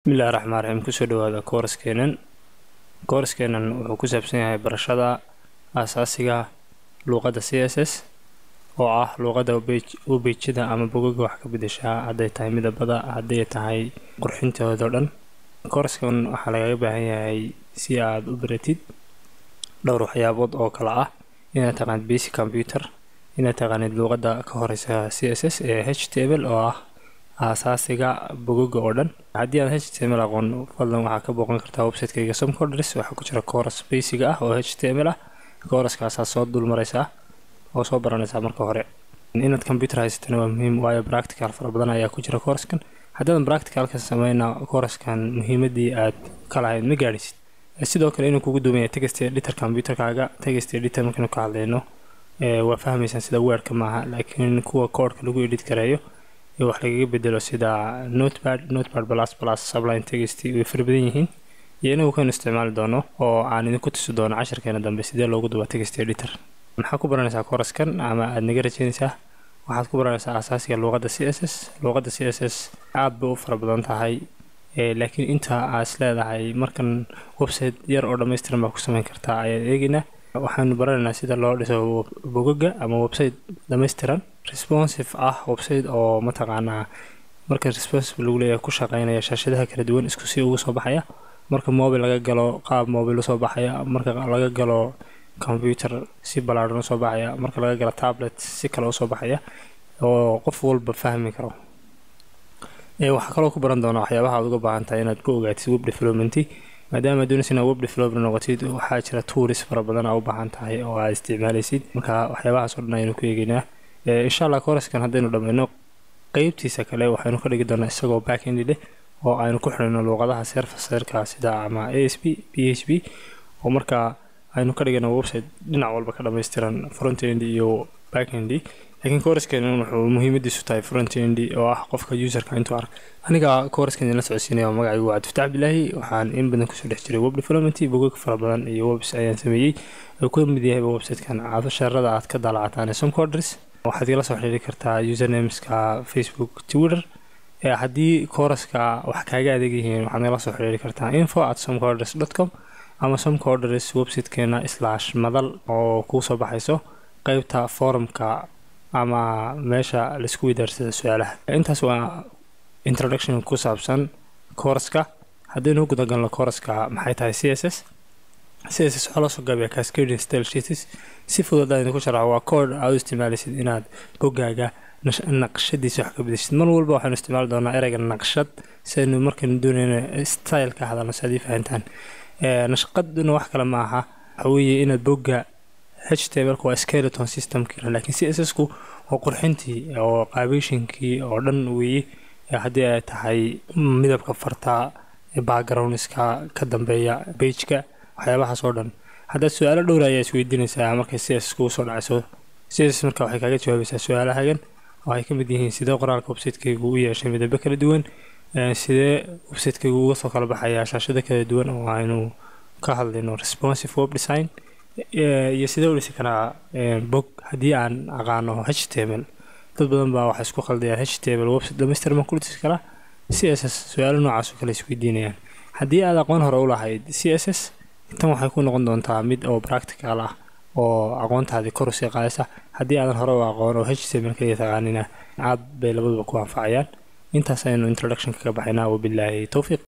bismillahi raxmaan raxiim ku soo dhawaada kooraskeenan kooraskeenan wuxuu ku saabsan yahay barashada aasaasiga luuqadda c s s oo ah luuqadda webejada ama bogaga wax ka bedeshaa hadday tahay midabada hadday tahay qurxintooda o dhan kooraskan waxaa lagaga baahan yahay si aad u baratid dhowr waxyaabood oo kale ah. Inaad taqaanid basic computer inaad taqaanid luuqadda ka horeysa c s s ee h table oo ah aasaasiga bogoga oo dhan. Haddii aad h t m l aqoon fadlan waxaa ka booqan kartaa website-kayga waxaa ku jira kooras basic ah oo h t m l ah. Kooraskaasaa soo dulmareysaa oo soo baranaysaa marka hore. Inaad computer haysatana waa muhiim waayo practical fara badan ayaa ku jira kooraskan haddaadan practicalka sameyna kooraskan muhiimadii aad ka lahayd ma gaadhisid sidoo kale inuu kugu duumaya text editor computerkaaga text editor markaynu ka hadleyno waa fahmaysaan sida weerka maaha laakiin kuwa koodhka lagu edit gareeyo wax lagaga bedelo sida notepad notepad plus subline text way fara badan yihiin. Iyo inagu kaynu isticmaali doono oo aan idinku tusi doono casharkeena dambe sidee loogu duba text editor. Maxaa ku baranaysaa kooraskan ama aada naga rajeynaysaa waxaad ku baranaysaa asaasiga luuqadda c s s. Luuqadda c s s aada bay u fara badan tahay laakiin inta aa is leedahay markan website yar oo dhammaystiran baa ku sameyn kartaa ayaad eegaynaa. Waxaanu baranaynaa sida loo dhiso bogaga ama website dhammaystiran responsive ah website oo mataqaanaa marka responsive lagu leeyahay ku shaqeynaya shaashadaha kala duwan isku si uga soo baxaya. Marka mobil laga galo qaab mobil u soo baxaya. Marka laga galo computer si ballaadhan u soo baxaya. Marka laga galo tablet si kale u soo baxaya. Oo qof walba fahmi karo. Waxaa kaloo ku baran doonaa waxyaabaha aad uga baahan tahay inaad ku ogaatid web development maadaama doonaysa inaad web developer noqotid waxaa jira tools fara badan aa u baahan tahay oo aad isticmaalaysid. Marka waxyaabahaas oo dhan ayaynu ku eegeynaa insha allah kooraskan haddaynu dhammayno qeybtiisa kale waxaynu ka dhigi doonaa isagoo backend leh oo aynu ku xidhino luuqadaha serfaserka sida ama a s b p h p oo markaa aynu ka dhigano website dhinac walba ka dhammaystiran frontend iyo backend laakiin kooraskan wuxuu muhiimadiisu tahay frontend oo ah qofka userka intuu arka aniga kooraskan idinla socodsiinaya magacaygu waa cabdifataax cabdilaahi waxaan in badan ku soo dhex jiray web development bogag fara badan iyo webs ayaan sameeyey. Oo ku mid yahayba websitekan casharada aad ka daalacataan ee somcodres waxaad igala soo xiriiri kartaa usernameska facebook twitter haddii kooraska wax kaaga adeeg yihiin waxaad nagala soo xiriiri kartaa info at somcodres dot com ama somcodres websitekeena slash madal oo kuu soo baxayso qeybta forumka ama meesha la isku widaarsada su'aalaha. Intaas waa introduction ku saabsan kooraska haddaynu gudagalno kooraska maxay tahay c s s c s s waxaa loosoo gaabiya cascading style si fudud aan idinku sharaxo waa kood aad u isticmaalaysid inaad bogaaga naqshadiisa wax ka bedeshid mar walba waxaanu isticmaali doonaa ereyga naqshad si aynu markaynu doonayno style ka hadalno si aad ii fahantaan. Nashqaduna wax kale ma aha waxa weeye inaad boga h t m waa skeleton systemkii laakiin c s s ku waa qurxintii oo qaabeyshinkii oo dhan weeye. Haddii ay tahay midabka farta backgroundska ka dambeeya bageka waxyaabahaas oo dhan. Haddaad su'aalo dhowra ayaa isweydiinaysaa markay c s kugu soo dhacayso c s marka waxay kaaga jawaabaysaa su'aalahagan oo ay ka mid yihiin sidee qoraalka websiteygu u yeeshay midabo kala duwan sidee websiteygu uga soo kala baxayaa shaashado kala duwan oo aynu ka hadlayno responsive web design iyo sidee u dhisi karaa bog haddii aan aqaano h t m l. Dad badan baa waxay isku khaldayaan h t m l website dhamaystir ma ku dhisi karaa c s s su'aalo noocaas oo kale isweydiinayaan haddii aad aqoon hore u lahayd c s s tan waxay ku noqon doontaa mid oo practical ah oo aqoontaadii kor u sii qaadaysa. Haddii aadan hore u aqoon oo h t m l kaliya taqaanina aad bay labaduba ku anfacayaan. Intaas aynu introduction kaga baxaynaa. Wabilaahi towfiiq